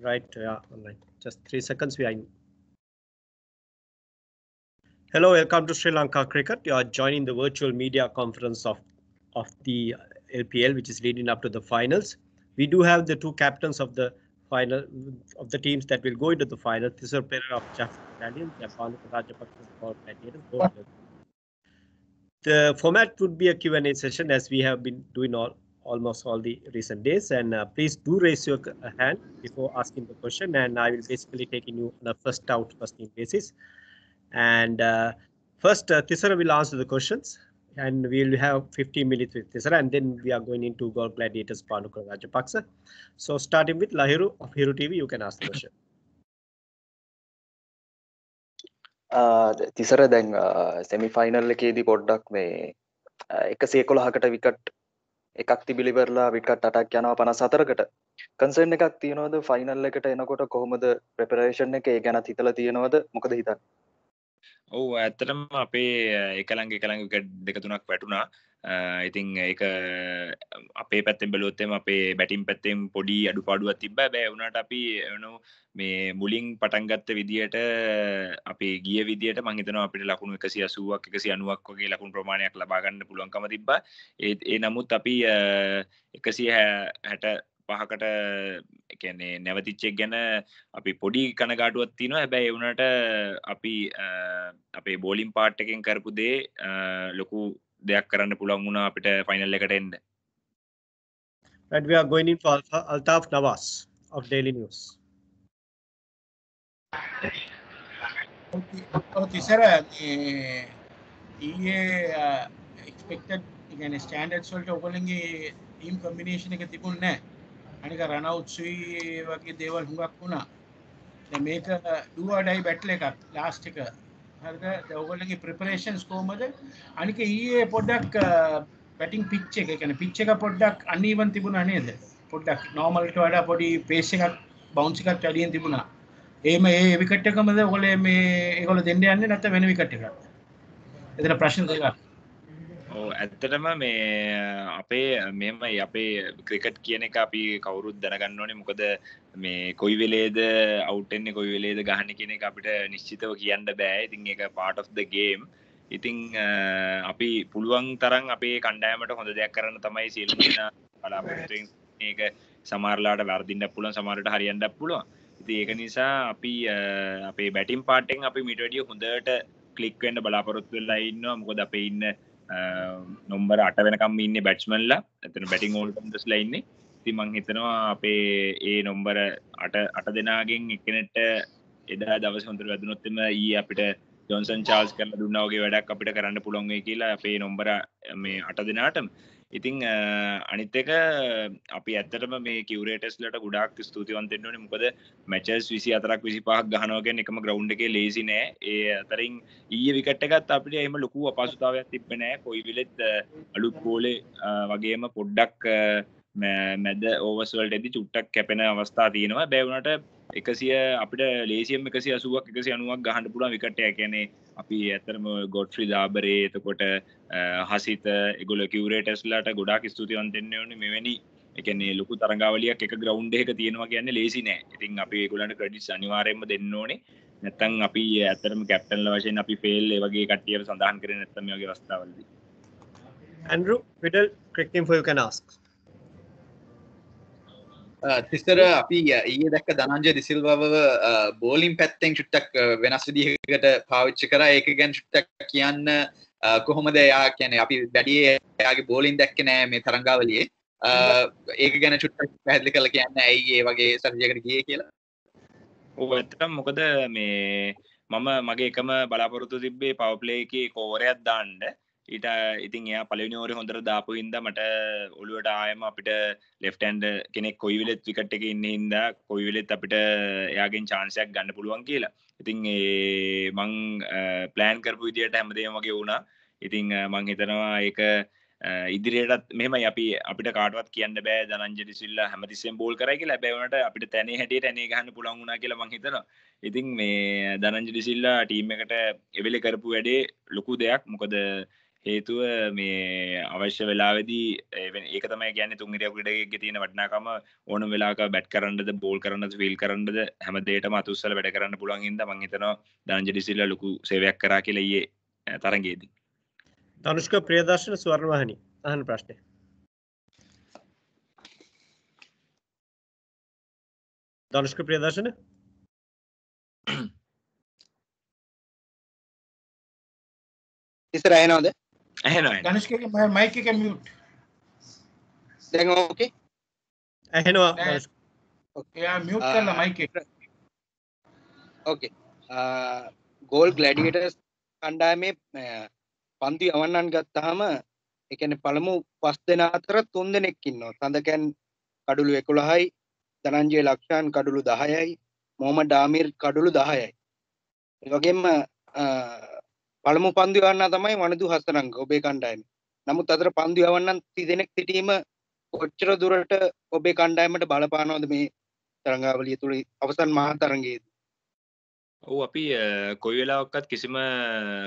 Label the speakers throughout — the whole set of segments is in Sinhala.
Speaker 1: Right, yeah. Just three seconds, behind. Hello, welcome to Sri Lanka Cricket. You are joining the virtual media conference of, of the LPL, which is leading up to the finals. We do have the two captains of the final of the teams that will go into the final. Thisar Pereira of Italian, Japan Rajapaksa The format would be a Q&A session as we have been doing all almost all the recent days. And uh, please do raise your hand before asking the question. And I will basically taking you on a first out, first in basis. And uh, first, uh, Tisara will answer the questions. And we'll have 15 minutes with Tisara. And then we are going into Gold Gladiators Panuka Rajapaksa. So starting with Lahiru of Hero TV, you can ask the question.
Speaker 2: Thisara දැන් සෙමිෆයිනල් එකේදී පොඩ්ඩක් මේ එක සේකොළහකට විකට් එකක් තිබිලිවරලා විකට් අටක් යනවා පනස් අතරකට කන්සර්න් එකක් තියෙනවද? ෆයිනල් එකට එනකොට කොහොමද ප්‍රපරේෂන් එක ඒ ගැන හිතල තියෙනවද? මොකද හිතන්
Speaker 3: ඔවු ඇත්තටම අපේ එකළං එකළඟ දෙක තුනක් වැටුණා. ඉතිං ඒක අපේ පැත්තෙන් බලොත්තෙම අපේ බැටිම් පැත්තෙන් පොඩි අඩු පාඩුවත් තිබ බෑ වුණට අපි එනු මේ මුලින් පටන්ගත්ත විදියට අපේ ගිය විදියට මහිතන අපිට ලකුණු එකසි අසුවක් එකසි අනුවක් වගේ ලකුණු ප්‍රමාණයක් ලබාගන්න පුළුවන්කම තිබ ඒ නමුත් අපි එකසි හැට පහකට එකන්නේ නැවතිච්චෙක් ගැන අපි පොඩි කනගාටුවත් තිනවා හැබැයි එවුණට අපි අපේ බෝලිම් පාට් එකෙන් කරපු දේ ලොකු දෙයක් කරන්න පුළුවන් වුණා අපිට ෆයිනල් එකට එන්න.
Speaker 1: And we are going in for Altaf Nawaz of Daily News.
Speaker 4: Thisara ඊයේ එක්ස්පෙක්ටඩ් ඉගැන ස්ටන්ඩඩ් සොල්ට ඔගලගේ ටීම් කම්බිනේෂන එක තිබුණ නෑ අනික රනවුත්සුයි වගේ දේවල් හුඟක් වුණා. මේක ඩුවඩයි බැට්ල එකක් ලාස්ටික හරිද? ඔගොල්ලගේ ප්‍රපරේෂන්ස් කෝමද අනික ඊයේ පොඩ්ඩක් පැටිං පිච්ච එක එකන පිච්ච එක පොඩ්ඩක් අනීවන් තිබුණ නේද? පොඩ්ඩක් නෝමල්ට වඩා පොඩි පේෂ එකක් බෞන්සිකක් වැඩියෙන් තිබුණා. ඒම ඒ විකට්ටකමද ඔගොල මේ ඒගොල දෙන්න යන්න නැත වෙන විකට එක එතන ප්‍රශ්න දෙකක්
Speaker 3: ඇත්තටම මේ අපේ මෙමයි අපේ ක්‍රිකට් කියන එක අපි කවුරුත් දැනගන්න ඕනේ. මොකද මේ කොයි වෙලේද අවුටෙන්නේ කොයි වෙලේද ගහන්න කියන එක අපිට නිශ්චිතව කියන්න බෑ. ඉතින් ඒක part of the game. ඉතිං අපි පුළුවන් තරම් අපේ කණ්ඩායමට හොඳ දෙයක් කරන්න තමයි සියලුම දෙනා බලාපොරොත්තු ඒක සමහරලාට වර්දින්න පුළුවන් සමහරට හරියන්න පුළුවන්. ඉතින් ඒක නිසා අපි අපේ බැටින් පාටෙන් අපි මිට වැඩිය හොඳට ක්ලික් වෙන්න බලාපොරොත්තු වෙලා ඉන්නවා. මොකද අපේ ඉන්න නොම්බර අට වෙනකම් ඉන්න බැට්මල්ලා ඇතන බැටිං ෝල්ටම්දස්ලා ඉන්නේ. ති මං හිතනවා අපේ ඒ නොම්බර අට අට දෙනාගෙන් එකනෙට එදා දවස හොඳර වැදනොත්තම ඒ අපිට ජොන්සන් චාල්ස් කරල දුන්නාවගේ වැඩක් අපිට කරන්න පුළොන්ගේ කියලා අපේ නොම්බර මේ අට දෙනාටම. ඉතිං අනිත් එක අපි ඇත්තටම මේ කිවරේටස්ලට ගොඩක් ස්තුතිවන්තෙන්ටන මොකද මැචස් විසි අතරක් විසි පහක් ගහනෝගෙන් එකම ග්‍රවන්් එක ලේසි නෑ. ඒ අතරින් ඊය විකට්ටගත් අපිට එම ලොකු අපසුතාවයක් තිබෙනෑ කොයි විලෙත් අලුත් පෝලේ වගේම පොඩ්ඩක් මැද ඕවස්වල්ට ඇති චුට්ටක් කැපෙන අවස්ථා තියෙනවා. බැවුණට එකසිය අපිට ලේසියම් එකසි අසුවක් එකසි අනුවක් ගහන්ඩ පුළන් විකටය කියැනේ අපි ඇතරම ගොඩ්්‍රි දාබරේ එතකොට හසිත එගොල කිවරේටස්ලාට ගොඩක් ස්තුතිවන්තෙන්න්න ඕන. මෙවැනි එකන්නේ ලොකු තරගාවලියක් එක ග්‍රවන්් එක තියෙනවා කියන්න ලේසි නෑ. ඉතින් අපි ගොලට ක්‍රඩිස් අනිවාරයම දෙන්න ඕනේ. නැත්තං අපි ඇතරම කැප්ටල්ල වශයෙන් අපි ෆෙල් වගේ කටිය සඳහන් කර නැත්තම වගේ වස්ථාවලද
Speaker 1: quick info you can ask.
Speaker 5: තිස්තර අපි ඊය දැක්ක දනංජ දිසිල්වව බෝලිම් පැත්තෙන් චුට්ටක් වෙනස් විදිහකට පාවිච්චි කර. ඒක ගැන් චුට්ටක් කියන්න කොහොමද එයා කියන අපි බැඩිය එයාගේ බෝලින් දැක්ක නෑ මේ තරංගාවලියේ. ඒක ගැන චුට්ටක් පැහදිලි කළ කියන්න ඇයි ඒ වගේ සරජයකට ගිය කියලා.
Speaker 3: ඕ ඇත්තටම් මොකද මේ මම මගේ එකම බලාපොරොත්තු තිබ්බේ පවප්ලේ එක කෝරයක් දාන්ඩ ඊට ඉතින් එයා පලවිනිෝර හොඳර දාපු හින්ද මට ඔළුවට ආයම අපිට ලෙෆ්ටන්ඩ කෙනෙක් කොයිවිලෙත් විකට එක ඉන්න හින්ද කොයිවිලෙත් අපිට එයාගෙන් චාන්සයක් ගන්න පුළුවන් කියලා. ඉතින් ඒ මං ප්ලෑන් කරපු විදියට හැමදේ වගේ වුණා. ඉතිං මං හිතනවා ඒක ඉදිරියටත් මෙම අපි අපිට කාටවත් කියන්න බෑ දනංජ සිල්ල හැමතිස්සෙන් බෝල් කරයි ලැබවනට අපිට තැන හැටියට ඇනේ ගහන්න පුළන් වුණා කියලා මහිතන ඉතින් මේ දනංජ සිල්ලා ටීම් එකට එවෙලි කරපු වැඩේ ලොකු දෙයක්. මොකද හේතුව මේ අවශ්‍ය වෙලාවෙදී ඒක තමයි ගැන තුන්ගරයකුටගේ තියෙන වටනාකම. ඕන වෙලාක බැට් කරන්නද බෝල් කරන්න ෆිල් කරන්නද හැම දේට මතුස්සල වැඩ කරන්න පුළන් හිද මංහිතන දංජඩිසිල්ල ලොකු සේවයක් කරා කියලයේ තරගේදී
Speaker 1: තනුෂ්ක ප්‍රියදර්ශන ස්වර්ණවාහනි. අහන ප්‍රශ්නය. ධනුෂ්ක ප්‍රියදර්ශන?
Speaker 6: ඉස්සර ඇහෙනවද
Speaker 3: ඇහෙනවා.
Speaker 4: ධනුෂ්කගේ මයික් එක මියුට්
Speaker 6: දැන් ඕකේ?
Speaker 1: ඇහෙනවා.
Speaker 4: එයා මියුට් කරලා මයික් එක.
Speaker 6: ඕකේ ගෝල් ගලඩියටස් කණ්ඩායමේ පන්ති අවන්නන් ගත්තාම එකන පළමු පස් දෙන අතර තුන් දෙනෙක්කින්නවා සඳකැන් කඩුළු එකුළහයි දනංජය ලක්ෂාන් කඩුළු දහයයි මොහම ඩාමිර් කඩුළු දහයයි. වගේම පළමු පන්දිවන්න තමයි වනදු හස්තරංග ඔබේ කණ්ඩායම. නමුත් අතර පන්දිවන්නන් තිදෙනෙක් සිටීම කොච්චර දුරට ඔබේ කණ්ඩායමට බලපානවද මේ තරංගාවලිය තුළ අවසන් මහා තරන්ගේද
Speaker 3: ඔව් අපි අ, කොයි වෙලාවක්කත් කිසිම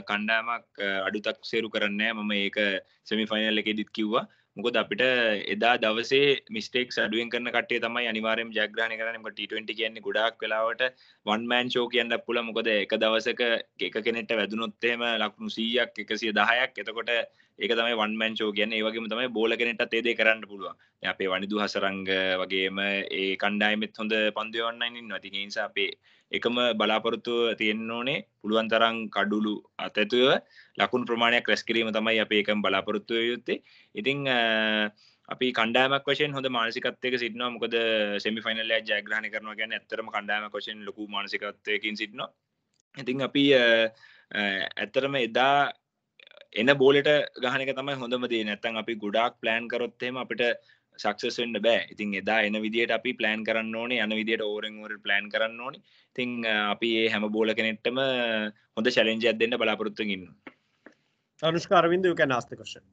Speaker 3: කණ්ඩායමක් අ, අඩුතක් සේරු කරන්නේ මම ඒක සෙමිෆයිනල් එකෙදිත් කිව්වා. මොකද අපිට එදා දවසේ මිස්ටේක් අඩුවෙන් කරන කටේ තමයි අනිවාරයෙන් ජග්‍රහණ කරන ට කියන්නේ ගොඩක් වෙලාවට වන්මෑන් ෂෝ කියන්න පුල මොකද එක දවසක එක කෙනෙට වැදුනොත්තේම ලක්ුණු සීයක් එකසිය දහයක් එතකොට ඒක තමයි වන්මෑන් ෂෝ කියන්න. ඒවගේම තමයි බෝල කෙනෙට තේදේ කරන්න පුළුවන්. අපේ වනිදු හසරංග වගේම ඒ කණ්ඩායමෙත් හොඳ පන්දවන්නයින්න නති නිසා අපේ එකම බලාපොරොත්තුව තියෙන්න ඕනේ පුළුවන් තරං කඩුලු අතැතුව ලකුණු ප්‍රමාණයක් රැස් කිරීම තමයි අප එකම් බලාපොරොත්තුව යුත්තේ. ඉතිං අ, අපි කණ්ඩායමක් වශයෙන් හොඳ මානසිකත්වයක සිටිනවා. මොකද සෙමි ෆයිනල් ජයග්‍රහණ කරනවා ගැන ඇත්තරම කණ්ඩායමක් වශයෙන් ලොකු මානසිකත්වයකින් සිටිනවා. ඉතිං අපි අ, අ, ඇත්තරම එදා එන බෝලට ගහනක තමයි හොඳම දේ. නැත්තන් අපි ගොඩක් ප්ලෑන් කරොත්තෙම අපිට සක්සස් වෙන්න බෑ. ඉතින් එදා එන විදියට අපි ප්ලෑන් කරන්න ඕනේ යන විදියට ඕරෙන් ඕර ප්ලෑන් කරන්න ඕනි. ඉතිං අපි ඒ හැම බෝල කෙනෙට්ටම හොඳ ශලෙන්ජයක් දෙන්න බලාපොරොත්තු ඉන්න
Speaker 1: ask the question.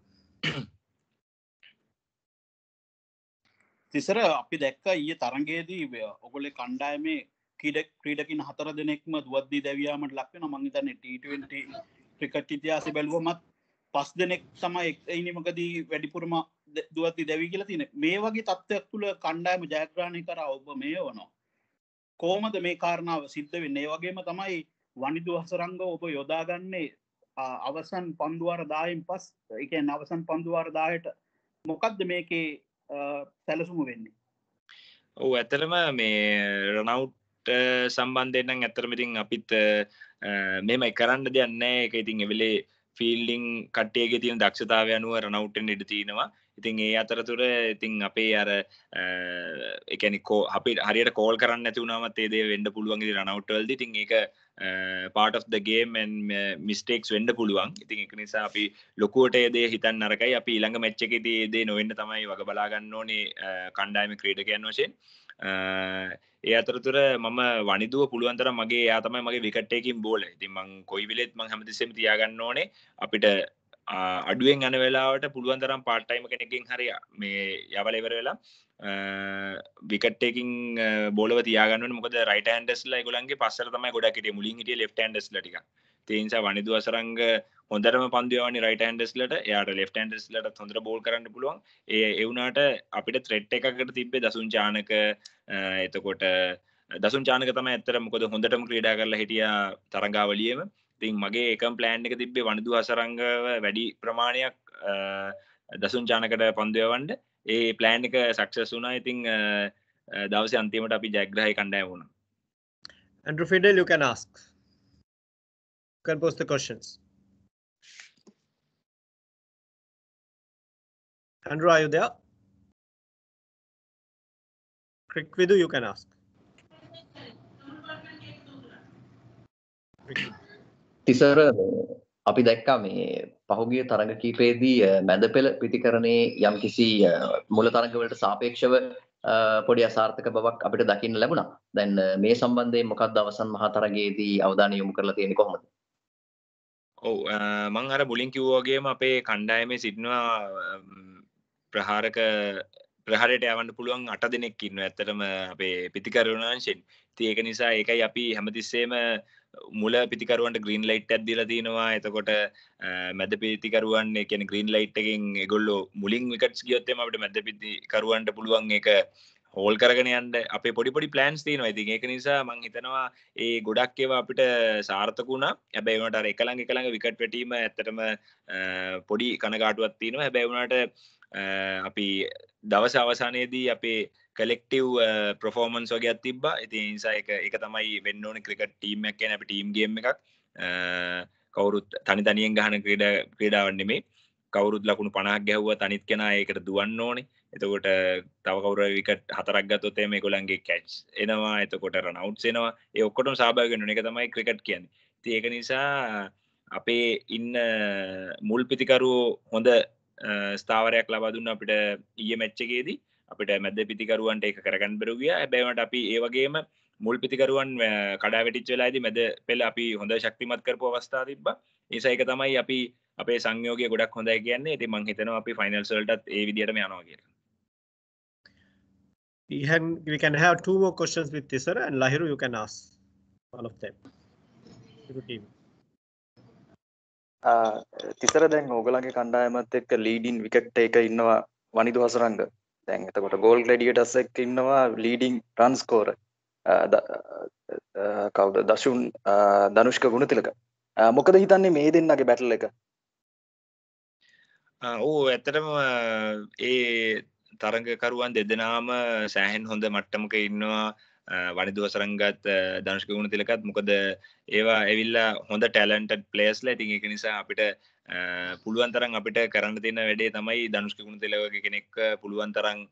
Speaker 7: තිසර අපි දැක්ක ඊය තරගේදී ඔගොලෙ කණ්ඩායමේ කීඩ ක්‍රීඩකින් හතර දෙනෙක්ම දුවද්දී දැවයාමට ලක්වෙන මංහිතන්න ට20 ක්‍රිකට් ඉතිහාස බැලුවමත් පස් දෙනෙක් තමයි එයිනිමකදී වැඩිපුරම ද- දුවත්ති දැවී කියලා තින මේ වගේ තත්ත්වයක් තුළ කණ්ඩායම ජයග්‍රාණය කර ඔබ මේ වනවා කෝමද මේ කාරණාව සිද්ධ වෙන්න? ඒ වගේම තමයි වනිදු හසරංග ඔබ යොදාගන්නේ ආ, අවසන් පන්දුවාර දායෙන් පස් එකන් අවසන් පන්දුවාර දායට මොකක්ද මේකේ සැලසුම වෙන්නේ?
Speaker 3: ඔවු ඇතරම මේ රනවට් සම්බන්ධයෙන් ඇතරමඉතින් අපිත් මෙම කරන්න දෙයන්න එක ඉතින් එවෙලේ ෆිල්ඩිං කට්ටේගේ තියෙන දක්ෂතාව අනුව රනවට්ටෙන් ඉඩ තියෙනවා. ඉතින් ඒ අතරතුර ඉතින් අපේ අර එකනිකෝ අපි හරියට කෝල් කරන්න ඇතිවුණමත් ඒදේ වෙන්ඩ පුළුවන්ගේ රනවට්වල්ද ඉතින් ඒක පාට of ගේමන් මිස්ටේක්ස් වෙන්ඩ පුළුවන්. ඉතින් එක නිසා අපි ලොකුවට ඒදේ හිතන් නරකයි අපි ඊළඟ මෙච්චකෙති ඒදේ නොවෙන්න තමයි වග බලාගන්න ඕනේ කණ්ඩායම ක්‍රීඩකයන් වශයෙන්. ඒ අතරතුර මම වනිදුව පුළුවන්තර මගේ යාතමයි මගේ විකට්ටයකින් බෝල ඉතින් මං කොයි විලෙත් මං හැමතිසෙම තියාගන්න ඕනේ අපිට ආ, අඩුවෙන් යන වෙලාවට පුළුවන් තරම් පාට්ටයිම කෙනෙකින් හරි මේ යවල ඉවර වෙලා විකට්ටකින් බෝලව තියාගන්න මොකද රයිට හන්ඩස්ලා ගොලන්ගේ පස්සර තමයි ගොඩක්ට මුලින් හිටිය ලෙෆ් හන්ඩස් ලටික තේනිසා වනිදු අසරංග හොඳරම පන්දවනි රයිට හන්ඩස්ලට යාට ලෙෆ් හන්ඩස්ලට හොඳර බෝල් කරන්න පුළුවන්. ඒ එවුනාට අපිට ත්‍රෙට් එකකට තිබේ දසුන් චානක. එතකොට දසුන් චානක තම ඇත්තර මොකද හොඳටම ක්‍රීඩා කරලා හිටිය තරංගාවලියම තින් මගේ එකම් ප්ලෑන්් එක තිබේ වනිදු අසරංගව වැඩි ප්‍රමාණයක් අ, දසුන් චානකට පන්දයවන්ඩ ඒ ප්ලෑන් එක සක්සස් වුනා ඉතිං අ, අ, දවස අන්තිමට අපි ජැග්‍රහය කණ්ඩෑ වුණ
Speaker 1: Andrew Fidel, you can ask. You can post the questions. Andrew, are you there? Crick Vidu, you can ask.
Speaker 8: Thisara අපි දැක්කා මේ පහුගිය තරඟ කීපයේදී අ, මැද පෙළ පිතිකරණයේ යම් කිසි මුල තරඟවලට සාපේක්ෂව අ, පොඩි අසාර්ථක බවක් අපිට දකින්න ලැබුණා. දැන් අ, මේ සම්බන්ධයෙන් මොකක්ද අවසන් මහා තරගයේදී අවධානය යොමු කරලා තියෙන්නේ කොහොමද?
Speaker 3: ඔව් අ, මං අර මුලින් කිව්වාගේම අපේ කණ්ඩායමේ සිටිනවා අම්, ප්‍රහාරක ප්‍රහරයට යවන්න පුළුවන් අට දෙනෙක් ඉන්න ඇත්තටම අපේ පිතිකරුණාංශෙන් ති ඒක නිසා ඒකයි අපි හැමතිස්සේම මුල පිතිකරුවන්ට ග්‍රීන් ලයිට් ඇද්දිල තියෙනවා එතකොට මැද පිතිකරුවන් කියන ග්‍රීන් ලයිට් එකෙන් එගොල්ලෝ මුලින් විකට්ස් ගියොත්තම අපට මැද පිතිකරුවන්ට පුළුවන් එක හෝල් කරගෙන යන්න. අපේ පොඩිපොඩි ප්ලන්ස් තියෙනවා. ඉතින් ඒක නිසා මං හිතනවා ඒ ගොඩක් ඒවා අපිට සාර්ථකුණා හැබැයි වුණාට අර එකලඟ එකලඟ විකට් වැටීම ඇත්තටම පොඩි කනගාටුවක් තියෙනවා. හැබැයි වුණාට අපි දවස අවසානයේදී අපේ කලෙක්ටව් ප්‍රෆෝමන්ස් වගේත් තිබ්බා. ඉති නිසා එක එක තමයි වෙන්න ඕන ක්‍රිකට ටීම් එකන අප ටීම් ගේම එකක්. Uh, කවුරුත් තනි තනියෙන් ගහන ක්‍රඩ ක්‍රඩාවන්නෙමේ කවුරුත් ලකුණු පනක් ගැහ්ව තනිත් කෙන ඒකට දුවන්න ඕනේ. එතකොට uh, තව කවර විකට හතරක් ගත්තොතේ මේ කොළන්ගේ කැච් එනවා. එතකොට රනවට්සෙනවා ඒ ඔක්කොටම සභාගෙන එක තමයි ක්‍රිකට් කියන්න. ති ඒක නිසා uh, අපේ ඉන්න මුල් පිතිකරු හොඳ ස්ථාවරයක් ලබදුන්න අපිට ඊය මැච්චගේදී අපිට මැද පිතිකරුවන්ට එක කරගන්න බරුගිය ඇබැවට අපි ඒවගේම මුල් පිතිකරුවන් කඩා වැටිච් වෙලාදි මැද පෙල් අපි හොඳ ශක්තිමත් කරපු අවස්ථා තිබ්බ නිසා එක තමයි අපි අපේ සංයෝගය ගොඩක් හොඳයි කියන්නේ ඇති මං හිතනවා අපි ෆයිනල්සල්ටත් ඒ විදිටම යනවා කියලා
Speaker 1: we can we can have two more questions with Tisara and Lahiru. You can ask one of them. team.
Speaker 2: Thisara දැන් ඕගලන්ගේ කණ්ඩායමත් එක්ක ලීඩින් විකට් එක ඉන්නවා වනිදු හසරංග දැන් එතකොට ගෝල් ග්ලඩියටස් එක්ක ඉන්නවා ලීඩින් රන් ස්කෝර කවුද? දශුන් ධනුෂ්ක ගුණතිලක. මොකද හිතන්නේ මේ දෙන්නගේ බැටල් එක?
Speaker 3: ඕ ඇත්තටම ඒ තරගකරුවන් දෙදෙනාම සෑහෙන් හොඳ මට්ටමක ඉන්නවා. වනිදුවසරංගත් දනුෂ්ක ගුණ තිලකත් මොකද ඒවා ඇවිල්ලා හොඳ ටැලන්ට පලේස්ල ඉතින් එක නිසා අපිට පුළුවන් තරම් අපිට කරන්න තියෙන වැඩේ තමයි දනුෂ්ක ගුණ තිලවගේ කෙනෙක් පුළුවන් තරම්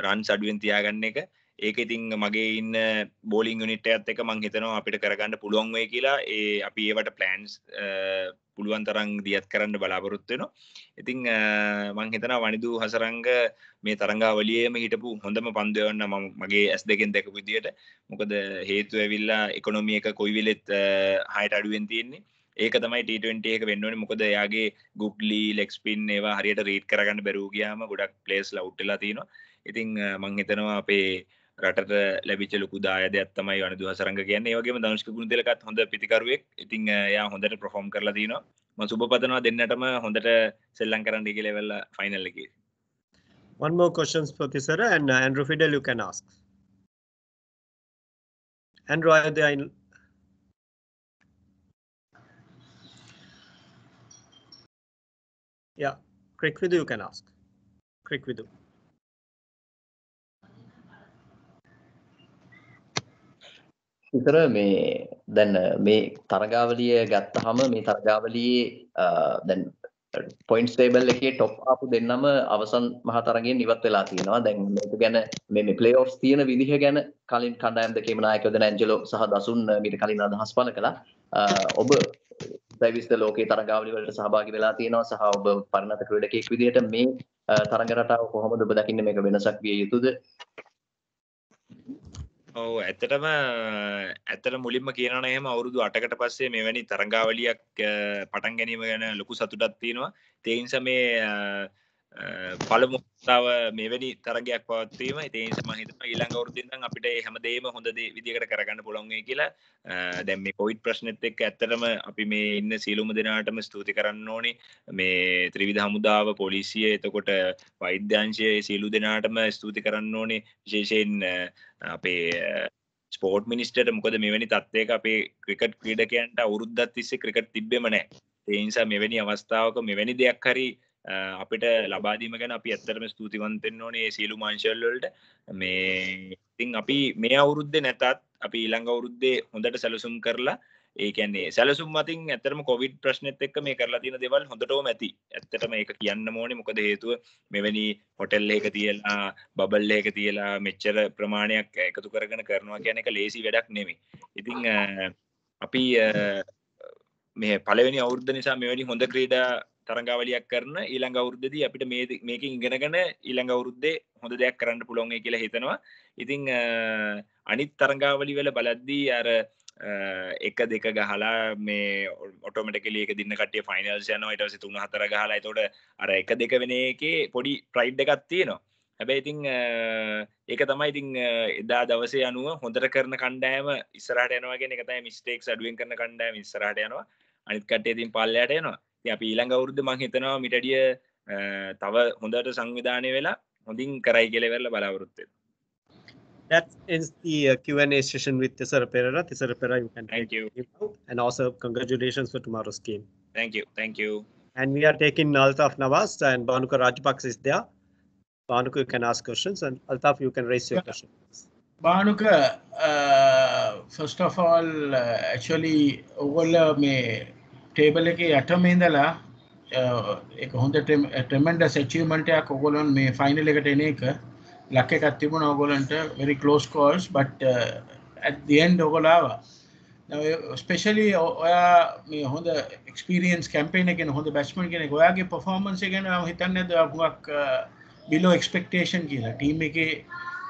Speaker 3: රන් සඩුවෙන් තියාගන්න එක ඒක ඉතින් මගේ ඉන්න බෝලිං යුනිට්ටයත් එක මං හිතනවා අපිට කරගන්න පුළුවන් වේ කියලා ඒ අපි ඒවට ප්ලන්ස් පුළුවන් තරං දියත් කරන්න බලාපොරොත්වෙනවා ඉතිං මං හිතන වනිදු හසරංග මේ තරංගාවලියම හිටපු හොඳම පන්දවන්න ම මගේ ඇස් දෙකෙන් දැක විදියට. මොකද හේතු ඇවිල්ලා එකොනොමිය එක කොයිවිලෙත් හයට අඩුවෙන් තියෙන්නේ. ඒක තමයි ට එක වෙන්නවන මොකද යාගේ ගුක්ලි ලෙක්ස්පින් ඒවා හරියට රීට් කරගන්න බැරූගයාම ගොඩක් පලේස් ලවට්ටලා තියෙනවා. ඉතිං මං හිතනවා අපේ රටට ලැබිච ලොකු දායදයක් තමයි වන දුහසරංග කියන්නේ. ඒවගේම දනුෂ්ක ගුණ දෙලකත් හොඳ පිතිකරුවෙක්. ඉතිං යා හොඳට ප්‍රෆෝම් කරලා තිනවා ම සුප පතනවා දෙන්නටම හොඳට සෙල්ලං කරන්න ඉග ලෙවෙල්ල ෆයිනල් එක.
Speaker 1: One more questions for Tisara and uh, Andrew Fidel you can ask. Andrew, are there Yeah, Crick with you can ask. Crick with you.
Speaker 8: විතර මේ දැන් මේ තරගාවලිය ගත්තහම මේ තරගාවලියේ දැන් පොයින්ට් ටේබල් එකේ টොප් ආපු දෙන්නම අවසන් මහ තරගයෙන් ඉවත් වෙලා තියෙනවා. දැන් මේක ගැන මේ මේ ප්ලේ ඔෆ්ස් තියෙන විදිහ ගැන කලින් කණ්ඩායම් දෙකේම නායකයෝ දෙන ඇන්ජලෝ සහ දසුන් මීට කලින් අදහස් පළ කළා. ඔබ ඩයිවිස්ද ලෝකයේ තරගාවලි වලට සහභාගී වෙලා තියෙනවා. සහ ඔබ පරිණත ක්‍රීඩකයෙක් විදිහට මේ තරග රටාව කොහොමද ඔබ දකින්නේ? මේක වෙනසක් විය යුතුද?
Speaker 3: ඔව ඇත්තටම ඇත්තට මුලින්ම කියනන එහෙම අවුරුදු අටකට පස්සේ මෙවැනි තරංගාවලියක් පටන් ගැනීම ගැන ලොකු සතුටත් තියෙනවා. තේන්ස මේ පළමුතාව මෙවැනි තරගයක් පවත්වීම. ඉතින් මහිතම ඊළඟ අවුරුද්දෙන් අපිට හැමදේම හොඳ විදිහකට කරගන්න පුළුවන් වෙයි කියලා. දැන් මේ කොවිඩ් ප්‍රශ්නෙත් එක්ක ඇත්තටම අපි මේ ඉන්න සියලුම දෙනාටම ස්තුති කරන්න ඕනේ. මේ ත්‍රිවිධ හමුදාව පොලිසිය එතකොට වෛද්‍යංශය සියලු දෙනාටම ස්තුති කරන්න ඕනේ. විශේෂයෙන් අපේ ස්පෝර්ට් මිනිස්ටට මොකද මෙවැනි තත්වයක අපේ ක්‍රිකට් ක්‍රීඩකයන්ට අවුරුද්දත් තිස්සේ ක්‍රිකට් තිබෙම නෑ ඒ නිසා මෙවැනි අවස්ථාවක මෙවැනි දෙයක් හරි අපිට ලබාදීම ගැන අපි ඇත්තරම ස්තුතිවන්තෙන් ඕනේ සියලු මාංශල්වලට මේ ඉතින් අපි මේ අවුරුද්ධ නැතත් අපි ඊළඟ අවුරුද්දේ හොඳට සැලසුම් කරලා ඒකන්නේ සැලසුම් මතින් ඇතරම කොවිඩ් ප්‍රශ්නත් එක්ක මේ කරලා තින දෙවල් හොඳටම ඇති. ඇත්තටම ඒක කියන්න ඕනේ. මොකද හේතුව මෙවැනි හොටෙල් එක තියලා බබල් එක තියලා මෙච්චර ප්‍රමාණයක් එකතු කරගෙන කරනවා කියන එක ලේසි වැඩක් නෙමේ ඉතිං අපි මේ පලවෙනි අවුද්ධ නිසා මෙවැනි හොඳ ක්‍රීඩා තරංගාවලියක් කරන ඊළඟ අවුරුද්දදී අපිට මේ මේකින් ඉගෙනගෙන ඊළඟ අවුරුද්දේ හොඳ දෙයක් කරන්න පුළුවන් කියලා හිතනවා. ඉතින් අනිත් තරංගාවලි වල බලද්දී අර එක දෙක ගහලා මේ ඔටෝමටිකලි එක දින්න කටිය ෆයිනල්ස් යනවා ඊට පස්සේ තුන හතර ගහලා එතකොට අර එක දෙක වෙන එකේ පොඩි ප්‍රයිඩ් එකක් තියෙනවා. හැබැයි ඉතිං ඒක තමයි ඉතිං එදා දවසේ අනුව හොඳට කරන කණ්ඩෑම ඉස්සරට යනවාගෙන එකතයි මිස්ටේක් අඩුවෙන් කරන කණ්ඩෑම ඉස්සරට යනවා අනිත් කටේ තින් පල්ලයට යනවා අපි ඊළඟ අවුරුද්ධ මං හිතනවා මිටඩිය තව හොඳට සංවිධානය වෙලා හොඳින් කරයි කෙලෙවෙල්ල බලාවරුත්තේ
Speaker 1: That ends the uh, Q&A session with Tisara Pereira. Tisara Pereira, you can
Speaker 3: Thank you.
Speaker 1: And also congratulations for tomorrow's game.
Speaker 3: Thank you. Thank you.
Speaker 1: And we are taking Altaf Nawaz and Banuka Rajapaks is there. Banuka, you can ask questions and Altaf, you can raise your question.
Speaker 4: Bhanuka first of all ඇක්ලි ඔගොල්ල මේ ටේබල් එක යටම ඉඳලා එක හොඳ ටෙමෙන්ඩ සැචීමටයක් ඔගොලොන් මේ ෆයිනල් එකට එන එක. ලක් එකත් තිබුණ ඔගොලන්ට වෙරි කලෝස් කෝල්ස් බට් ඇත්දිෙන්ඩ ඔගොලාවා ස්පෙශලි ඔයා මේ හොඳ එක්ස්පිරියන්ස් කැම්පේන එකෙන හොඳ බැස්මන් කෙනෙ ඔයාගේ පොෆෝමන්ස ගැන හිතන්න හුවක් බිලෝ එක්ස්පෙක්ටේෂන් කියලා. ටීම් එක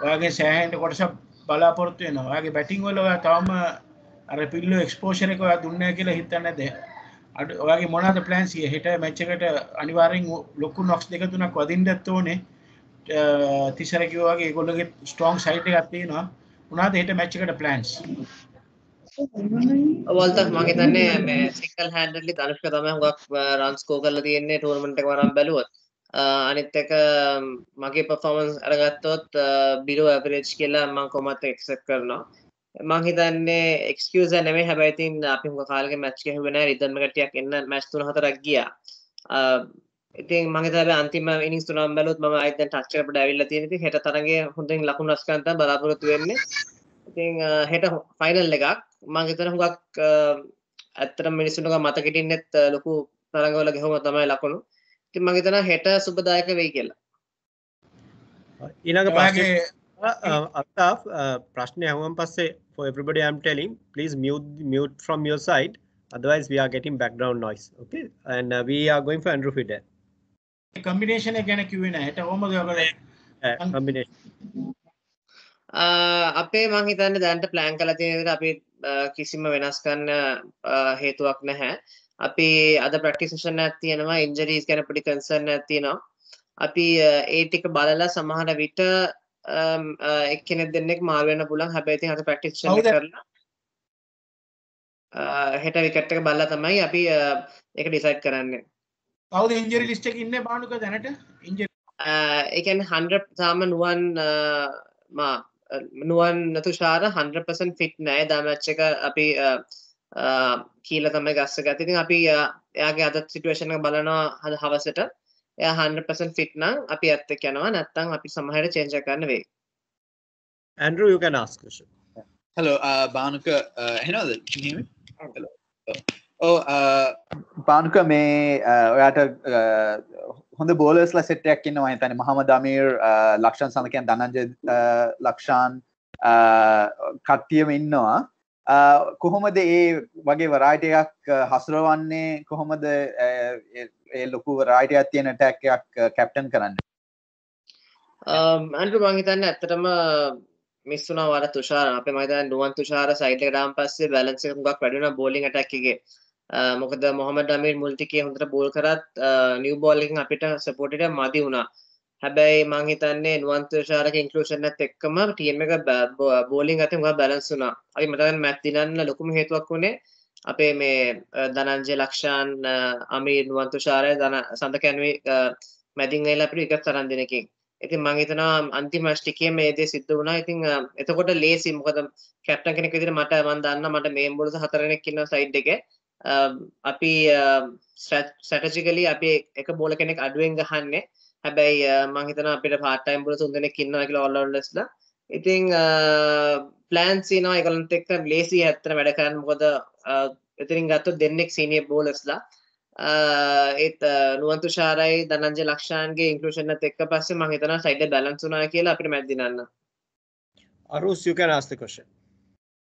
Speaker 4: ඔයාගේ සෑහන්ට කොටස බලාපොරත්තු වෙන ඔයාගේ බැටිං වල ඔයා තවම අර පිල්ලෝ එක්ස්පෝෂණ එක ඔයා දුන්න කියලා හිතන්න ද අඩ ඔයාගේ මොනද ප්ලන්සිය හිට මච්චකට අනිවාරෙන් ලොකු නොක්ස් දෙක තුනක් වදින්ඩත් ඕනේ. තිසරකිවගේ ගොල්ලගේ ස්ටෝන් සයිට ගත්තියෙනවා උනාද හිට මච්චකට ප්ලන්ස්
Speaker 9: වල්තක් මගේ තන්නේ මේ සිකල් හැන්ඩලි දනුෂ්ක තම හුගක් රන්ස්කෝ කරල තියෙන්නේ ටෝර්මට වරම් බැලුවත්. අනිත් එක මගේ පෆෝමන්ස් අරගත්තොත් බිලෝ ඇපරේජ් කියලා මං කොමත් එක්සෙක් කරනවා. මං හිතන්නේ එක්ස්කියස නෙමේ හැබැයිතින් අපි හුඟ කාලක මැච්ක හෙවෙන රිදම්ම කටියක් එන්න මැස්තුන හතරක් ගියා. ඉතින් මගේ තර අන්තිම ඉනිස් තුනම් බැලුත් ම අයිත ටච්චකට ඇවිල්ල තියෙනති හෙට තරගේ හොඳින් ලකුණු රස්කන්ත බලාපොරොත්තු වෙන්නේ. ඉතින් හෙට ෆයිනල් එකක්. මංගේතර හුඟක් ඇත්තට මිනිස්සුනක මතකටින්නෙත් ලොකු තරගවල ගෙහොම තමයි ලකුණු. ඉතින් මගේතන හෙට සුබදායක වෙයි කියලා.
Speaker 1: ඊළඟ ප්‍රශ්නය අතාෆ් ප්‍රශ්නය හුවම් පස්සේ for everybody I'm telling please mute mute from your side. Otherwise we are getting background noise okay? And uh, we are going for Andrew Fidel.
Speaker 4: කම්බිනේෂන ගැන කිවෙන හට හොමද
Speaker 1: uh, combination.
Speaker 9: අපේ මං හිතන්න දැන්ට ප්ලෑන් කල තියෙනට අපි කිසිම වෙනස් කන්න හේතුවක් නැහැ. අපි අද ප්‍රක්ටිසෂන් ඇත්තියෙනවා ඉන්ජරීස් ගැන පටි කන්සර්න ඇතිනවා අපි ඒ ටික බලලා සමහර විට එක්කෙනෙ දෙන්නෙක් මාර්වෙන්න පුලන් හැබැති හත ප්‍රක්ටික්ෂ කරලා හෙට විකට්ටක බල්ලා තමයි අපි එක ඩිසයිට් කරන්න
Speaker 4: කවද ඉන්ජරි ලිස්ට ඉන්න බානුක දැනට ඉන්ජ
Speaker 9: එකන් හන්ඩ තාම නුවන් මා නුවන් නතුෂාර 100% ෆිට් නෑ දමච්ච එක අපි කීල තමයි ගස්ස ගතිතින් අපි එයාගේ අද සිටුවේෂන බලනවා හද හවසට එය 100% ෆිට් නම් අපි ඇත්ත යනවා නැත්තං අපි සමහට චේන්ජ කරන්න වේ
Speaker 1: Andrew you can ask question.
Speaker 5: Hello uh, Bhanuka හෙනවද uh, hello. ඕ පානුක මේ ඔයාට හොඳ බෝලස්ල සෙට්ටයක් ඉන්න වහිතන මහම දමීර් ලක්ෂන් සඳකයන් දනජ ලක්ෂාන් කට්ටියම ඉන්නවා. කොහොමද ඒ වගේ වරායිටයක් හසුරවන්නේ? කොහොමද ඒ ලොකු රායිටයක් තියෙන ටැක්යක් කැප්ටන් uh, කරන්න.
Speaker 9: Um, අන්ඩු මංහිතන්න ඇත්තටම මිස්සුනා වර තුෂාර. අප මත නුවන් තුෂාර සයිට ඩම් පස්සේ බැලන්සකක් වැඩුන බෝලිං ටැක්ගේ මොකද මොහමද අමීර් මුල්ටිකේ හොඳට බෝල් කරත් uh, නිව් බෝලින් අපිට සපෝටට මදි වුණා. හැබැයි මං හිතන්නේ නුවන්තශාරක ඉන්කලූෂන්ත් එක්කම ටීම එක බෝලිං අතිම බැලන්සුනා අපි මතන් මැත්තිනන්න ලොකුම හේතුවක් වුණේ අපේ මේ දනංජය ලක්ෂාන් අමී නුවන්තුශාරය දන සඳ කැනුවේ මැදිංගයිල අපිට එකත් තරන් දෙනකින් ඉතින් මං හිතනවා අන්තිම ෂ්ටිකේ මේ දේ සිද්ධ වුණා. ඉතින් එතකොට ලේසි. මොකද කැප්ටන් කෙනෙක් විදිහට මට මන් දන්න මට මේ බෝලර්ස් හතරෙනෙක් ඉන්න සයිඩ් එකේ. අපි ස්ටටජිකලි අපි එක බෝල කෙනෙක් අඩුවෙන් ගහන්නේ. හැබැයි මංහිතන අපිට පාටයිම් බල තුන්දෙනෙක් ඉන්නවා කියලා ඔල්ලොල්ලස්ල ඉතිං ප්ලෑන්සිනවා එකලන්ත එක්ක ලේසි ඇත්තන වැඩ කරන්න. මොකද එතිරින් ගත්තු දෙන්නෙක් සීනිය බෝලස්ලා ඒත් නුවන්තු ශාරයි දනංජ ලක්ෂාන්ගේ ඉන්කලෂන එක්ක පස්සේ මහිතන සයිඩ බැලන්සුනා කියලා අපිට මැදිනන්න
Speaker 1: Arus, you can ask the question.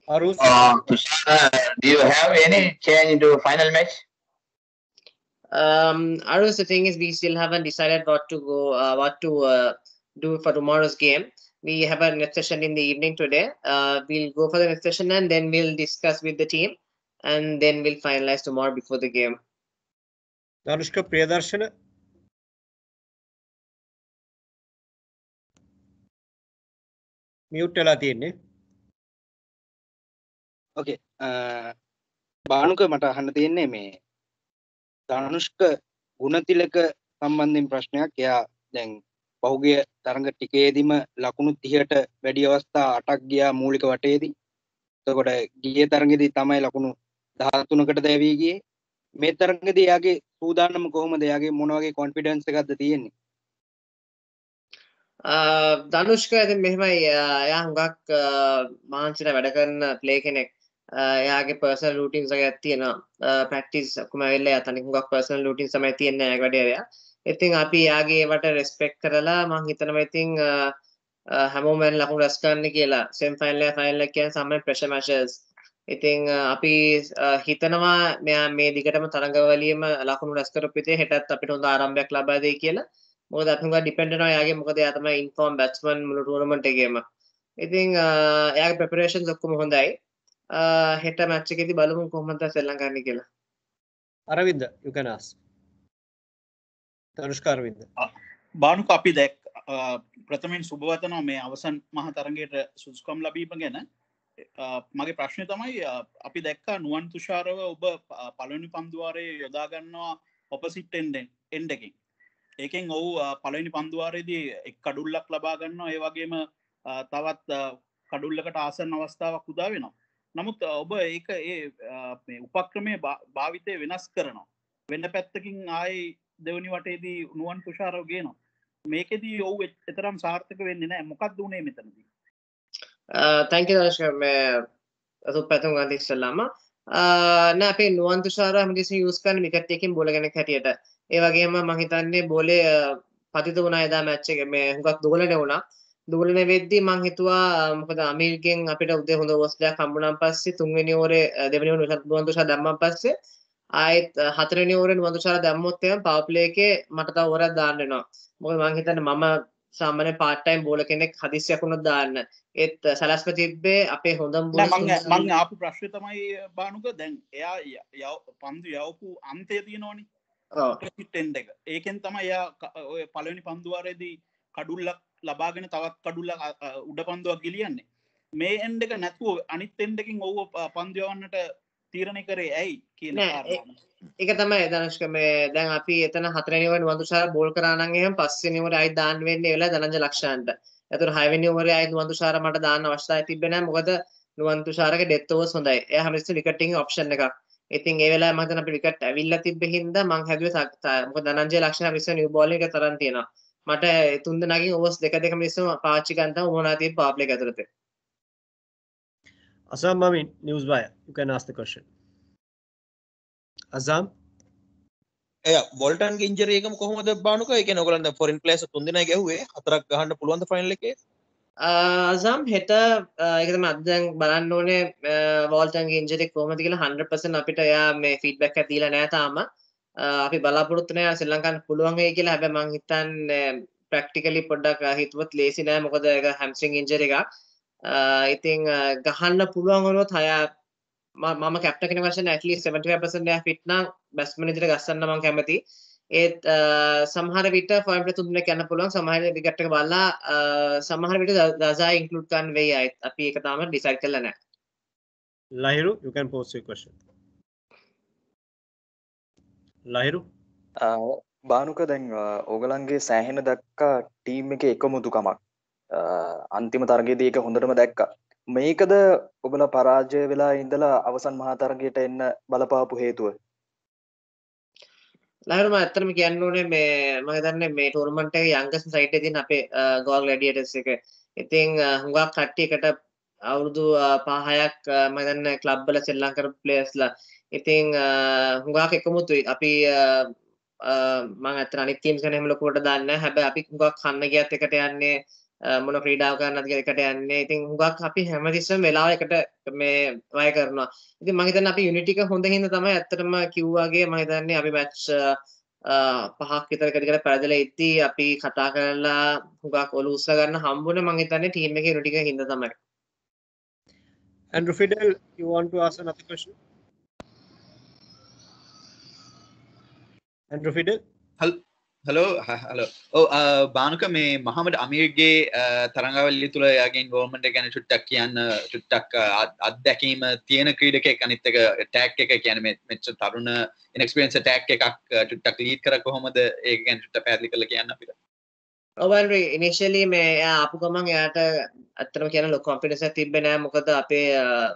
Speaker 1: Arus?
Speaker 10: Uh, Tushar, do you have any change into final match?
Speaker 9: Um, Arus, the thing is, we still haven't decided what to go, uh, what to uh, do for tomorrow's game. We have a next session in the evening today. Uh, we'll go for the next session and then we'll discuss with the team, and then we'll finalize tomorrow before the game.
Speaker 1: Danushka Priyadarshana mute වෙලා තියෙන්නේ.
Speaker 6: ඕකේ බානුක මට අහන්න තියෙන්නේ මේ ධනුෂ්ක ගුණතිලක සම්බන්ධයෙන් ප්‍රශ්නයක් එයා දැන් පහුගිය තරඟ ටිකේදීම ලකුණු 30ට වැඩි අවස්ථා 8ක් ගියා මූලික වටේදී. එතකොට ගිය තරඟෙදී තමයි ලකුණු 13කට දැවී ගියේ. මේ තරඟෙදී එයාගේ සූදානම කොහොමද? එයාගේ මොන වගේ කොන්ෆිඩන්ස් එකක්ද තියෙන්නේ?
Speaker 9: ධනුෂ්ක ඉතින් මෙහෙමයි එයා හුඟක් මහන්සියට වැඩ කරන ප්ලේ කෙනෙක්. එයාගේ පර්සනල් රූටින්ස් එකක් තියෙනවා. ප්‍රැක්ටිස් ඔක්කොම ඇවිල්ලා එයා තනි හුඟක් පර්සනල් රූටින්ස් තමයි තියෙන්නේ එයාගේ වැඩේ එයා. ඉතින් අපි යාගේ වට රෙස්පෙක්් කරලා මං හිතනව ඉතිං හැමෝමැන් ලකුණු රැස් කරන්න කියලා සෙම් ෆයිල්ල ෆයිල්ල කිය සම ප්‍රශ මශස් ඉතිං අපි හිතනවා මෙයා මේ දිගටම තරඟවලියම ලකුණු රැස්කරපිතේ හෙටත් අපිට හොඳ ආරම්භයක් ලබාදේ කියලා. මොකද අපිම ඩිපෙන්ඩනවා යාගේ මොකද යාතම ඉන්ෆෝර්ම් බැට්ස්මන් මුළු ටූර්නමන්ට් එකේම. ඉතින් එයාගේ ප්‍රෙපරේෂන්ස් ඔක්කොම හොඳයි. හෙට මැච් එකේදී බලමු කොහොමද ශ්‍රී ලංකාවේ කියලා.
Speaker 1: Aravinda you can ask. තනුෂ්කාරවිද
Speaker 7: Bhanuka අපි දැක් ප්‍රථමෙන් සුභවතනවා මේ අවසන් මහ තරගයට සුදුස්කම් ලබීම ගැන මගේ ප්‍රශ්නය තමයි අපි දැක්කා නුවන් තුෂාරව ඔබ පලනි පන්දුවාරය යොදාගන්නවා ඔපසිට් එන්ඩෙන් එන්ඩකින් ඒකෙන් ඔහු පලනි පන්දුවාරයේදී එක් කඩුල්ලක් ලබාගන්නවා ඒ වගේම තවත් කඩුල්ලකට ආසන් අවස්ථාවක් උදා වෙනවා. නමුත් ඔබ ඒක ඒ උපක්‍රමය භාවිතය වෙනස් කරනවා. වෙන්න පැත්තකින් ආයි දෙවනි වටේදී නුවන් තුෂාරව ගේනවා. මේකෙදී ඔවු එතරම් සාර්ථක වෙන්න නෑ මොකක් දුනේ මෙතනදී?
Speaker 9: තැංක දර්ශක මේ අතු පැතුම් ගන්ති ඉස්සල්ලාම නෑ අපේ නුවන් තුෂාර හමකිසි යස් කරන මිකට්යකින් බොලගෙන හැටියට ඒ වගේම මහිතන්නේ බෝලේ පතිත වුණා එදා මැච්ච එක මේ හුඟක් දුගලන වුණා දුගලන වෙද්දී මං හිතුවා මොකද අමීල්ගෙන් අපිට උදේ හොඳ වස්ලයක් හම්බුනම් පස්සේ තුන්වෙනි ඕරේ දෙවෙනි ඕරේ නුවන් තුෂාර දැම්මන් පස්සේ ආයෙත් හතරවෙනි ඕවරේ වඳුෂාර දැම්මොත් එහෙනම් පවර් ප්ලේ එකේ මට තව ඕවරයක් දාන්න වෙනවා. මොකද මම හිතන්නේ මම සාමාන්‍ය පාර්ට් ටයිම් බෝලර් කෙනෙක් හදිස්සියක් වුණොත් දාන්න. ඒත් සැලැස්ම තිබ්බේ අපේ හොඳම
Speaker 7: බෝලර් මම මම ආපු ප්‍රශ්නේ තමයි බානුක දැන් එයා පන්දු යවපු අන්තය තියෙනවනේ. ඔව්. එක. ඒකෙන් තමයි එයා ඔය පළවෙනි පන්දු වාරයේදී කඩුල්ලක් ලබාගෙන තවත් කඩුල්ලක් උඩ පන්දුවක් ගිලියන්නේ. මේ එන්ඩ් එක නැතුව අනිත් එන්ඩ් එකකින් ඔව්ව පන්දු යවන්නට තීරණය කරේ ඇයි කියන
Speaker 9: එක තමයි දනශ්ක මේ දැන් අපි එතන හතරනිවට වඳුශාර බෝල් කරානන් එහෙම පස්වෙනිවට අයි දාන්න වෙන්නේ වෙලා ධනංජ ලක්ෂයන්ට. එතකොට හයවෙනි ඕවරේ අයි වඳුශාර මට දාන්න අවශ්‍යතාවය තිබ්බේ නැහැ. මොකද නුවන්තුෂාරගේ ඩෙත් ඕවර්ස් හොඳයි. එයා හැමතිස්සෙම විකටින් ඔප්ෂන් එකක්. ඉතින් ඒ වෙලාවේ මම හිතන අපිට විකට් ඇවිල්ලා තිබ්බ හින්දා මං හැදුවේ මොකද ධනංජය ලක්ෂණ හැමතිස්සෙම නිව් බෝල් එක තරම් තියෙනවා. මට තුන් දෙනාගෙන් ඕවර්ස් දෙක දෙක මිස්සම පාවිච්චි ගන්න තමයි මොනවා තියෙන්නේ පාවර් ප්ලේ එක ඇතුළත.
Speaker 1: Assam Mamin, News Wire. You can ask the question. Azam?
Speaker 11: එය බොල්ටන් ඉන්ජරේකම කොහොමද බානුක එක නොකලන්න ෆොරින් පලේස් තුන්දෙන ගැහුවේ. හතරක් ගහන්න පුළුවන්ද ෆයිනල් එකේ?
Speaker 9: අසම් හෙට එකතම අදැන් බලන්න ඕනේ වෝල්ටන් ඉන්ජරෙක් කොහමති කියලා හන්පසන් අපිට එයා මේ ෆීඩ්බැක් ඇතිීල නෑතාම අපි බලාපොරත්තුනය ශ්‍රී ලංකන් පුළුවන්ගේ කියලා. හැබ මං හිතන් ප්‍රක්ටිකලි පොඩ්ඩක් හිතුවත් ලේසි නෑ. මොකද එක හැම්සිං ඉන්ජර එක ඉතිං ගහන්න පුළුවන්ගොනොත් හයා මම කැප්ට කෙන වශයෙන් ඇටලි 75% ෆිට්නම් බැස්මන ඉදිරියට ගස්සන්න මම කැමති. ඒත් සමහර විට ෆෝම් තුන් දෙනෙක් යන්න පුළුවන්. සමහර එක බලලා සමහර විට දසා ඉන්ක්ලූඩ් කරන්න වෙයි. අයත් අපි ඒක තාම ඩිසයිඩ් කරලා නැහැ.
Speaker 1: Lahiru you can post your question. Lahiru
Speaker 2: Bhanuka දැන් ඕගලන්ගේ සෑහෙන දක්කා ටීම් එක එකමුතුකමක් අන්තිම තරගේදී ඒක හොඳටම දැක්කා මේකද ඔබල පරාජය වෙලා ඉඳලා අවසන් මහතරගයට එන්න බලපාපු හේතුව
Speaker 9: ලහරම ඇත්තරම කියන්න ඕනේ මේ මම හිතන්නේ මේ ටෝර්නමන්ට් එකේ යංගස් සයිට් එකේ තියෙන අපේ ගෝල් ග්ලැඩියේටර්ස් එක. ඉතින් හුඟක් කට්ටියකට අවුරුදු 5-6ක් මම හිතන්නේ ක්ලබ් වල ශ්‍රී ලංකාවේ ප්ලේයර්ස්ලා. ඉතින් හුඟක් එකමුතුයි. අපි මම ඇත්තට අනිත් ටීම්ස් ගැන එහෙම ලොකුවට දන්නේ නැහැ. හැබැයි අපි හුඟක් කන්න ගියත් එකට යන්නේ මොන ක්‍රීඩාව කරන්නද කියලා එකට යන්නේ. ඉතින් හුඟක් අපි හැමතිස්සෙම වෙලාව එකට මේ වය කරනවා. ඉතින් මම හිතන්නේ අපි යුනිටි එක හොඳ හින්දා තමයි ඇත්තටම කිව්වාගේ මම හිතන්නේ අපි මැච් පහක් විතර කඩකට පැරදලා ඉද්දී අපි කතා කරලා හුඟක් ඔලු උස්සලා ගන්න හම්බුනේ මම හිතන්නේ ටීම් එකේ යුනිටි එක හින්දා තමයි.
Speaker 1: Andrew Fidel, you want to ask another question? Andrew Fidel?
Speaker 5: Hello hello oh Bhanuka මේ මහමට අමීර්ගේ තරඟවල්ලි තුළ යාගෙන් ගෝමට ගැන චුට්ටක් කියන්න චුට්ටක් uh, අත්දැකීම තියෙන ක්‍රීඩක අනිත්තක ටැක් එක කියන මෙච්ච තරුණ ඉනක්ස්පිරන්ස ටැක් එකක් uh, චුට්ටක් ලීත් කර කොහොමද ඒ ගැන චුට්ට පැදිලි කළ කියන්න අපිට?
Speaker 9: ඔවල් ඉනිශලි මේ ආපු ගමන් එයාට අත්තම කියන ලො කොම්පිටස තිබෙන මොකද අපේ uh,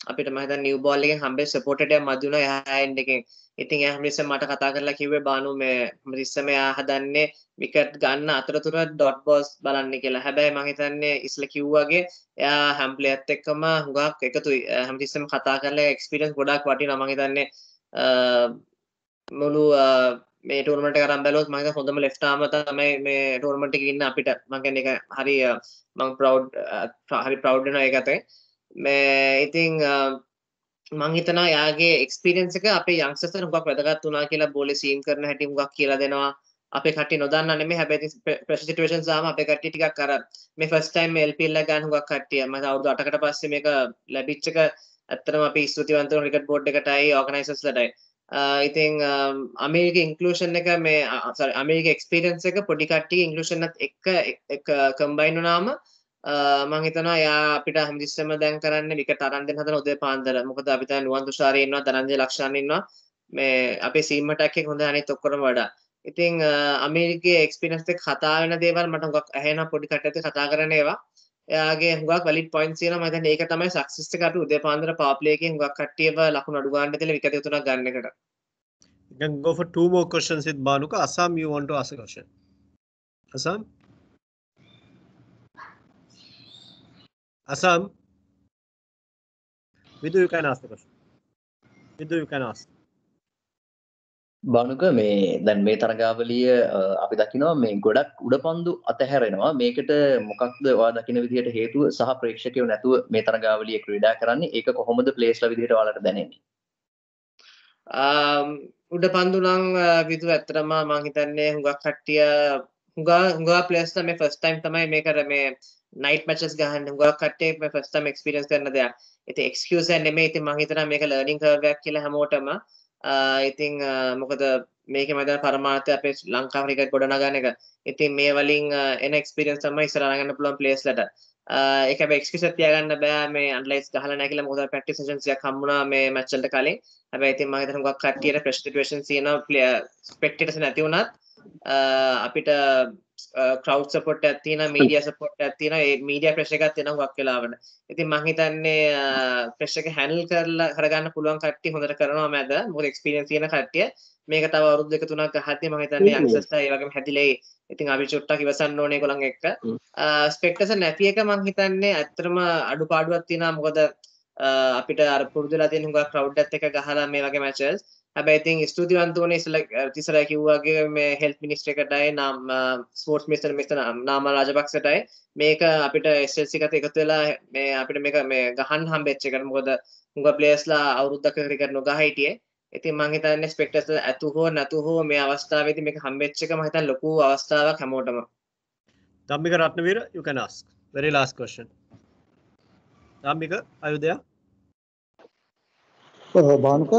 Speaker 9: අපිට මහිත නිව බෝල්ලගෙන් හම්බේ සපෝටට මදුන යහන්ඩ එකෙන්. ඉතින් ඇහමිස මට කතා කරලා කිවේ බානු මේ මරිස්සම යා හදන්නේ විකට් ගන්න අතරතුර ඩොට් බෝස් බලන්න කියලා. හැබැයි මහිතන්නේ ඉස්ල කිව්වගේ එයා හැම්පලේත් එක්කම හුගක් එකතු හැමතිස්සම කතා කරලා එක්ස්පිරස් ගොඩක් වටි නමහිතන්නේ මුළු මේ ටර්මට කරම් බැලොත් මක හොඳම ලෙස්්ටාම තමයි මේ ටර්මට ඉන්න අපිට. මගන එක හරි මං ප්‍රව් හරි ප්‍රව්ඩන එකතයි මේ ඉතිං මංහිතනා යාගේ එක්ස්පිරෙන්න්ස එක අපේ යංසත හුක් වැදගත් වනා කියලා බොල සීම් කරන හැටි හුක් කියලා දෙනවා. අපේ කට නොදන්න නෙම හැබැති ප්‍රසිටුවේෂන් සාම අප කට්ටි ටිකක් කර මේ ෆස්ටයිම් එල්පිල්ල ගන් හුක් කට්ටිය. ම අවුදු අටකට පස්සේ මේක ලැබිච්චක ඇත්තරම අපි ස්තුතිවන්ත රිකට බෝඩ් එකටයි ඕගනයිසස් ලටයි. ඉතින් අමේරික ඉන්කලූෂන් එක මේ අමේරික එක්ස්පිරන්ස එක පොඩිකට්ටි ඉංගලෂනත් එක කම්බයිනු නාම මං හිතනවා යා අපිට හැමතිස්සම දැන් කරන්න වික තරන්දෙන් හදන උදේ පාන්දර. මොකද අපිට නුවන් තුෂාරය ඉන්නවා තරංජය ලක්ෂණ ඉන්නවා. මේ අපේ සීමට එකක් හොඳ අනිත් ඔක්කොම වඩා. ඉතින් අමේරිකේ එක්ස්පිරියන්ස් එක කතා වෙන දේවල් මට හුඟක් ඇහෙන පොඩි කට්ටියත් කතා කරන ඒවා. එයාගේ හුඟක් වැලිඩ් පොයින්ට්ස් තියෙනවා. මම හිතන්නේ ඒක තමයි සක්සස් එකට උදේ පාන්දර පවර් ප්ලේ එකේ හුඟක් කට්ටියව ලකුණු අඩු ගන්න දෙලා විකට් තුනක් ගන්න එකට.
Speaker 1: You can go for two more questions with Banuka. Assam, you want to ask a question? Assam? Assam? Vidu, you can ask the question. Vidu, you can ask.
Speaker 8: Bhanuka මේ දැන් මේ තරගාවලිය අපි දකිනවා මේ ගොඩක් උඩ පන්දු අතහැරෙනවා මේකට මොකක්ද වා දකින විදිහට හේතුව සහ ප්‍රේක්ෂකයෝ නැතුව මේ තරගාවලිය ක්‍රීඩා කරන්නේ ඒක කොහොමද ප්ලේස්ලා විදිහට ඔයාලට දැනෙන්නේ
Speaker 9: උඩ පන්දුනම් විදු ඇත්තරම මං හිතන්නේ හුඟක් කට්ටිය හුඟා හුඟා ප්ලේස්ලා මේ ෆස්ට් ටයිම් තමයි මේක මේ නයිට් මැචස් ගහන්න හුඟක් කට්ටිය මේ ෆස්ට් ටයිම් එක්ස්පීරියන්ස් කරන දෙයක්. ඉතින් එක්ස්කියුස් එක නෙමෙයි. ඉතින් මං හිතනවා මේක ලර්නින් කර්ව් එකක් කියලා හැමෝටම ඉතින් මොකද මේක මද පරමාර්ථය අපේ ලංකාව ක්‍රිකට් ගොඩනගන එක. ඉතින් මේ වලින් එන එක්ස්පීරියන්ස් තමයි ඉස්සරහට ගන්න පුළුවන් ප්ලේස්ලට ඒක හැබැයි එක්ස්කියුස් එක තියාගන්න බෑ. මේ අනලයිස් ගහලා නැහැ කියලා මොකද ප්‍රැක්ටිස් සෙෂන්ස් එකක් හම්බුණා මේ මැච් වලට කලින්. හැබැයි ඉතින් මම හිතනවා ගොඩක් කට්ටියට ප්‍රෙෂර් සිටුේෂන්ස් තියෙනවා ප්ලේයර් ස්පෙක්ටේටර්ස් නැති වුණත් අපිට ක්‍රව් සපොට් තියෙනවා මීඩියා සපොට් ඒ මීඩියා ප්‍රෙෂර් එකක් තියෙනවා හුඟක් වෙලාවට. ඉතින් මම හිතන්නේ ප්‍රෙෂර් එක හැන්ඩල් කරලා කරගන්න පුළුවන් කට්ටිය හොඳට කරනවා මැද. මොකද එක්ස්පීරියන්ස් තියෙන කට්ටිය මේක තව අවුරුදු දෙක තුනක් ගහද්දී මම හිතන්නේ යක්සස්ලා ඒ වගේම හැදිලේ. ඉතින් අපි චුට්ටක් ඉවසන්න ඕනේ ඒගොල්ලන් එක්ක. ස්පෙක්ටර්ස් නැති එක මම හිතන්නේ ඇත්තටම අඩුපාඩුවක් තියෙනවා මොකද අපිට අර පුරුදුලා තියෙන හුඟක් ක්‍රවුඩ් එකත් එක්ක ගහලා මේ වගේ මැචස් හැබැයි ඉතින් ස්තුතිවන්ත වුණේ ඉස්සලා තිසලා කිව්වාගේ මේ හෙල්ත් මිනිස්ටර් එකටයි නම් ස්පෝර්ට්ස් මිනිස්ටර් මිස්ටර් නාමල් රාජපක්ෂටයි. මේක අපිට SLC එකට එකතු වෙලා මේ අපිට මේක මේ ගහන්න හම්බෙච්ච එකට. මොකද හුඟ ප්ලේයර්ස්ලා අවුරුද්දක ක්‍රිකට් නොගහ හිටියේ. ඉතින් මං හිතන්නේ ස්පෙක්ටර්ස් ඇතු හෝ නැතු හෝ මේ අවස්ථාවේදී මේක හම්බෙච්ච එක මම හිතන්නේ ලොකු අවස්ථාවක් හැමෝටම.
Speaker 1: Dhammika Ratnavira, you can ask. Very last question. Dhammika, are you there?
Speaker 12: Bhanuka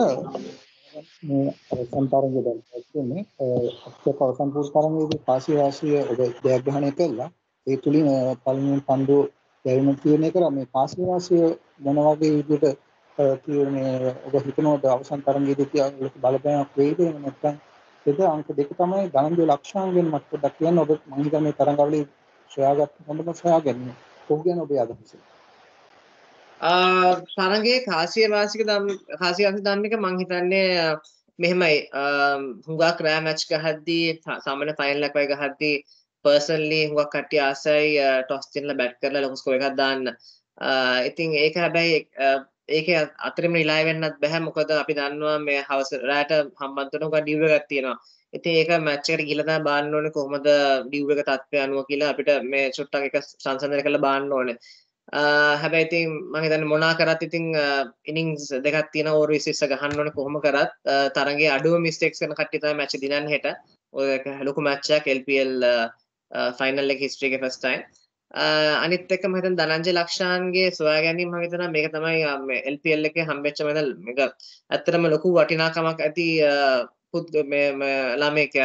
Speaker 12: මේ අවසන් තරඟය දැන් ඇතුනේ අපේ අවසන් පුරු තරඟයේදී කාසිය වාසිය ඔබ ජයග්‍රහණය කළා. ඒ තුලින් පළමුවෙන් පන්දු යැවීම තීරණය කරා මේ කාසිය වාසිය මොන වගේ විදිහට තීරණය ඔබ හිතනවද? අවසන් තරඟයේදී තියා ලොකු බලපෑමක් වෙයිද එහෙම නැත්නම් එද අංක දෙක තමයි ධනංජය ලක්ෂාංගෙන් මට පොඩ්ඩක් කියන්න ඔබ මම හිතන්නේ මේ තරඟවලදී සොයාගත්ත හොඳම සොයාගන්නේ ඔහු ගැන ඔබේ අදහස.
Speaker 9: තරගේ කාසිය වාසික දම් කාසිය වාසික දම් එක මං හිතන්නේ මෙහෙමයි හුඟක් රෑ මැච් ගහද්දී සාමාන්‍ය ෆයිනල් එකක් වගේ ගහද්දී පර්සනලි හුඟක් කට්ටිය ආසයි ටොස් දෙන්නලා බැට් කරලා ලොකු ස්කෝර් එකක් දාන්න. ඉතින් ඒක හැබැයි ඒක අතරම රිලයි වෙන්නත් බෑ මොකද අපි දන්නවා මේ හවස රෑට හම්බන්තොට හුඟක් ඩිව් එකක් තියෙනවා. ඉතින් ඒක මැච් එකට ගිහලා තමයි බාන්න ඕනේ කොහොමද ඩිව් එක තත්ත්වය අනුව කියලා අපිට මේ චුට්ටක් එක සංසන්දනය කරලා බාන්න ඕනේ. හැබැයි ඉතින් මම හිතන්නේ මොනා කරත් ඉතින් ඉනිංස් දෙකක් තියෙන ඕවර් 20 ගහන්න ඕනේ කොහොම කරත් තරගයේ අඩුම මිස්ටේක්ස් කරන කට්ටිය තමයි මැච් දිනන්නේ හෙට. ඔය ලොකු මැච් එකක් LPL ෆයිනල් එක හිස්ටරි එකේ ෆස්ට් ටයිම්. අනිත් එක මම හිතන්නේ ධනංජය ලක්ෂාන්ගේ සොයා ගැනීම මම හිතනවා මේක තමයි මේ LPL එකේ හම්බෙච්ච මේක ඇත්තටම ලොකු වටිනාකමක් ඇති පුත් මේ ළමයෙක්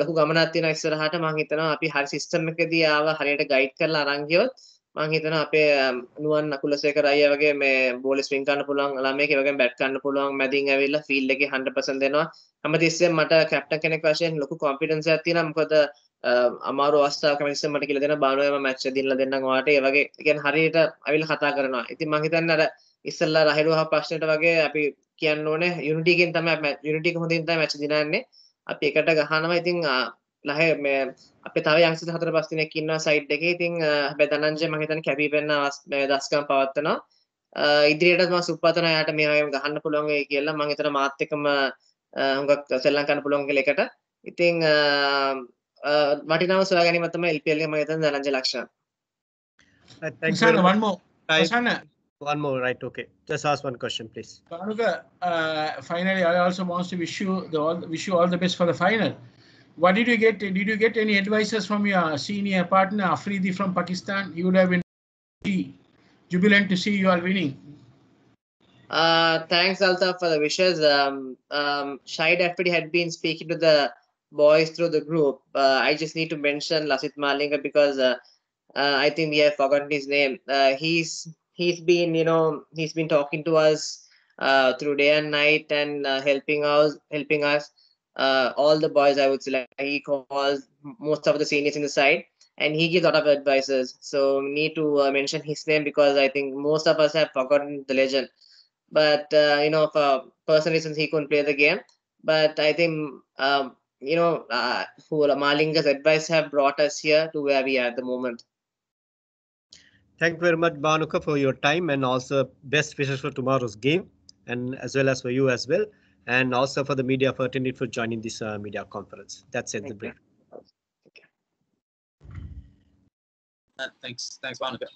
Speaker 9: ලොකු ගමනක් තියෙනවා ඉස්සරහට මම හිතනවා අපි හරි සිස්ටම් එකකදී ආව හරියට ගයිඩ් කරලා අරන් ගියොත් මම හිතනවා අපේ නුවන් අකුලසේකර අයියා වගේ මේ බෝල් ස්විං කරන්න පුළුවන් ළමයෙක් ඒ වගේම බැට් කරන්න පුළුවන් මැදින් ඇවිල්ලා ෆීල්ඩ් එකේ 100% දෙනවා. හැමතිස්සෙම මට කැප්ටන් කෙනෙක් වශයෙන් ලොකු කොන්ෆිඩන්ස් එකක් තියෙනවා. මොකද අමාරු අවස්ථාවක මම මට කියලා දෙන බානුවම මැච් එක දිනලා දෙන්නම් ඔයාලට. ඒ වගේ කියන්නේ හරියට අවිල කතා කරනවා. ඉතින් මම හිතන්නේ අර ඉස්සල්ලා රහිරුව ප්‍රශ්නෙට වගේ අපි කියන්න ඕනේ. යුනිටි එකෙන් තමයි යුනිටි එක හොඳින් තමයි මැච් දිනන්නේ. අපි එකට ගහනවා. ඉතින් ලහ මේ අපේ තව යංශ හතර පස් දිනක් ඉන්නවා සයිඩ් එකේ. ඉතින් හැබැයි ධනංජය මම හිතන්නේ කැපී පෙනෙන දස්කම් පවත්වනවා. ඉදිරියට මම සුප්පතන යාට මේ වගේම ගහන්න පුළුවන් වෙයි කියලා මම හිතන මාත් එක්කම හුඟක් සෙල්ලම් කරන්න පුළුවන් කියලා එකට. ඉතින් වටිනාව සොයා ගැනීම තමයි LPL එක මම හිතන්නේ ධනංජය ලක්ෂණ.
Speaker 1: Thanks
Speaker 4: one more.
Speaker 1: Right. One more, right? Okay. Just ask one question, please.
Speaker 4: Kanuka, uh, finally, I also want to wish you the all wish you all the best for the final. What did you get? Did you get any advices from your senior partner Afridi from Pakistan? You would have been jubilant to see you are winning.
Speaker 9: Uh, thanks, Altaf, for the wishes. Um, um, Shahid Afridi had been speaking to the boys through the group. Uh, I just need to mention Lasit Malinga because uh, uh, I think we have forgotten his name. Uh, he's he's been, you know, he's been talking to us uh, through day and night and uh, helping us, helping us. Uh, all the boys, I would say, like he calls most of the seniors in the side, and he gives a lot of advices. So need to uh, mention his name because I think most of us have forgotten the legend. But uh, you know, for personal reasons, he couldn't play the game. But I think um, you know, uh, who Malinga's advice have brought us here to where we are at the moment.
Speaker 1: Thank you very much, Banuka, for your time and also best wishes for tomorrow's game and as well as for you as well. And also for the media for attending for joining this uh, media conference. That's it, the
Speaker 9: Thank you.
Speaker 1: brief.
Speaker 11: thanks thanks Vanuka